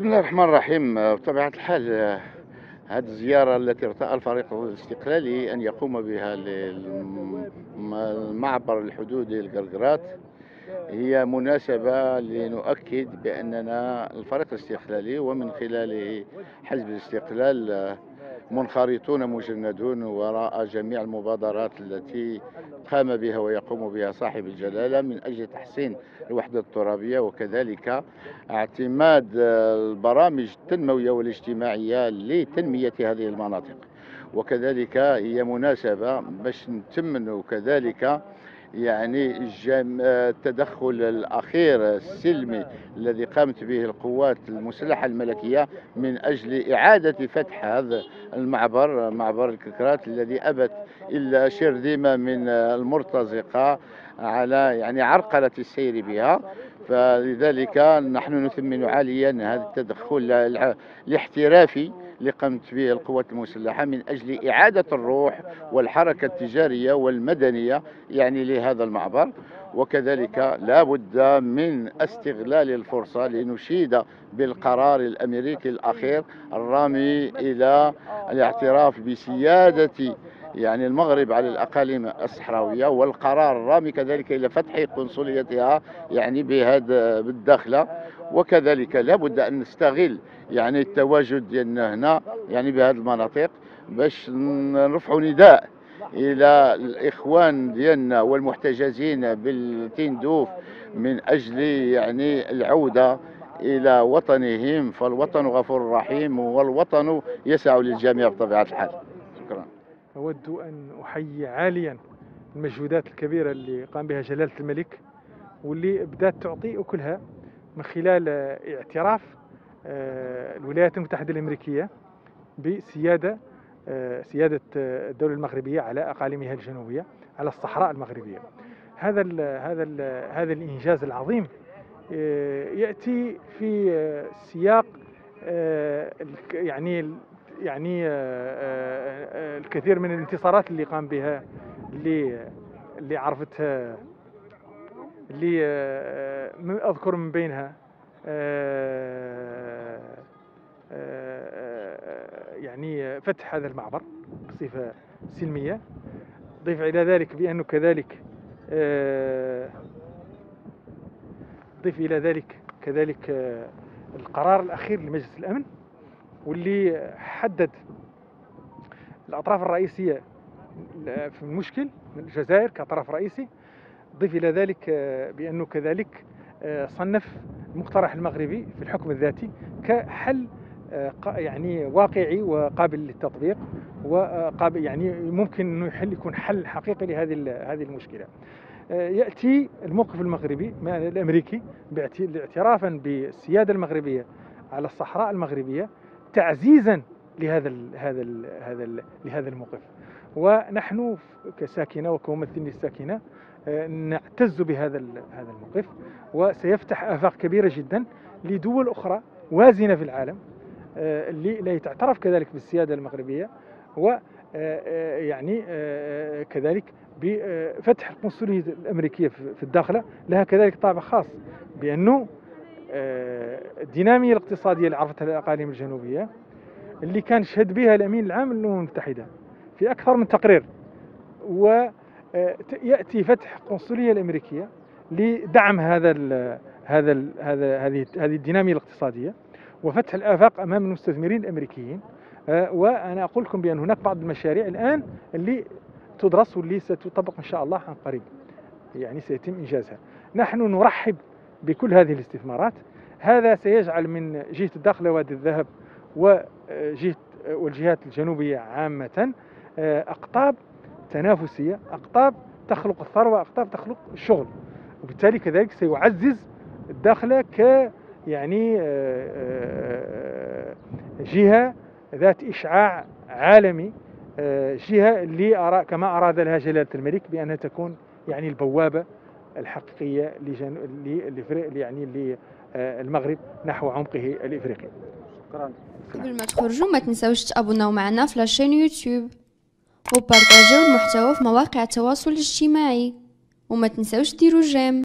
بسم الله الرحمن الرحيم. بطبيعة الحال هذه الزيارة التي ارتأى الفريق الاستقلالي أن يقوم بها للمعبر الحدودي القرقرات هي مناسبة لنؤكد بأننا الفريق الاستقلالي ومن خلال حزب الاستقلال منخرطون مجندون وراء جميع المبادرات التي قام بها ويقوم بها صاحب الجلالة من أجل تحسين الوحدة الترابية. وكذلك اعتماد البرامج التنموية والاجتماعية لتنمية هذه المناطق. وكذلك هي مناسبة باش نتمنوا كذلك يعني التدخل الأخير السلمي الذي قامت به القوات المسلحة الملكية من أجل إعادة فتح هذا المعبر معبر الككرات الذي أبت إلا شرذمة من المرتزقة على يعني عرقلة السير بها. فلذلك نحن نثمن عاليا هذا التدخل الاحترافي اللي قامت به القوات المسلحة من أجل إعادة الروح والحركة التجارية والمدنية يعني لهذا المعبر. وكذلك لا بد من استغلال الفرصة لنشيد بالقرار الأمريكي الأخير الرامي إلى الاعتراف بسيادة يعني المغرب على الأقاليم الصحراوية والقرار الرامي كذلك إلى فتح قنصليتها يعني بهذا بالداخلة وكذلك لابد أن نستغل يعني التواجد ديالنا هنا يعني بهذه المناطق باش نرفعوا نداء إلى الإخوان ديالنا والمحتجزين بالتندوف من أجل يعني العودة إلى وطنهم. فالوطن غفور رحيم والوطن يسع للجميع بطبيعة الحال. أود أن أحيي عاليا المجهودات الكبيرة اللي قام بها جلالة الملك واللي بدأت تعطي أكلها من خلال اعتراف آه، الولايات المتحدة الأمريكية بسيادة آه، سيادة آه، الدولة المغربية على أقاليمها الجنوبية على الصحراء المغربية. هذا ال هذا ال هذا الإنجاز العظيم يأتي في سياق يعني يعني الكثير من الانتصارات اللي قام بها اللي اللي عرفتها اللي أذكر من بينها آه، آه، يعني فتح هذا المعبر بصفة سلمية. ضيف إلى ذلك بأنه كذلك آه، ضيف إلى ذلك كذلك القرار الأخير لمجلس الأمن. واللي حدد الأطراف الرئيسية في المشكل الجزائر كطرف رئيسي ضيف إلى ذلك بأنه كذلك صنف المقترح المغربي في الحكم الذاتي كحل آه، يعني واقعي وقابل للتطبيق وقابل يعني ممكن إنه يحل يكون حل حقيقي لهذه هذه المشكلة. آه، يأتي الموقف المغربي الأمريكي اعترافا بالسيادة المغربية على الصحراء المغربية تعزيزا لهذا ال هذا ال هذا ال لهذا الموقف. ونحن كساكنة وكممثلين للساكنة آه، نعتز بهذا هذا الموقف وسيفتح آفاق كبيرة جدا لدول أخرى وازنة في العالم آه، اللي تعترف كذلك بالسيادة المغربية و آه، يعني كذلك بفتح القنصلية الأمريكية في الداخلة لها كذلك طابع خاص بأنه الدينامية الاقتصادية اللي عرفتها الأقاليم الجنوبية اللي كان شهد بها الأمين العام للأمم المتحدة في أكثر من تقرير. و آه، فتح القنصليه الأمريكية لدعم هذا ال هذا ال هذا هذه هذه الدينامية الاقتصادية وفتح الآفاق أمام المستثمرين الأمريكيين. آه، وأنا أقول لكم بأن هناك بعض المشاريع الآن اللي تدرس واللي ستطبق إن شاء الله عن قريب. يعني سيتم إنجازها. نحن نرحب بكل هذه الاستثمارات. هذا سيجعل من جهة الداخله وادي الذهب وجهة والجهات الجنوبية عامة آه، أقطاب تنافسية أقطاب تخلق الثروة أقطاب تخلق الشغل. وبالتالي كذلك سيعزز الداخلة ك يعني آه، آه، جهة ذات إشعاع عالمي جهة اللي كما أراد لها جلالة الملك بأنها تكون يعني البوابة الحقيقية لجن... يعني للمغرب نحو عمقه الإفريقي. شكرا. قبل ما تخرجوا ما تنساوش تابوناو معنا في la chaîne YouTube وبارطاجيو المحتوى في مواقع التواصل الاجتماعي. وما تنسوش ديروا j'aime.